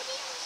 video.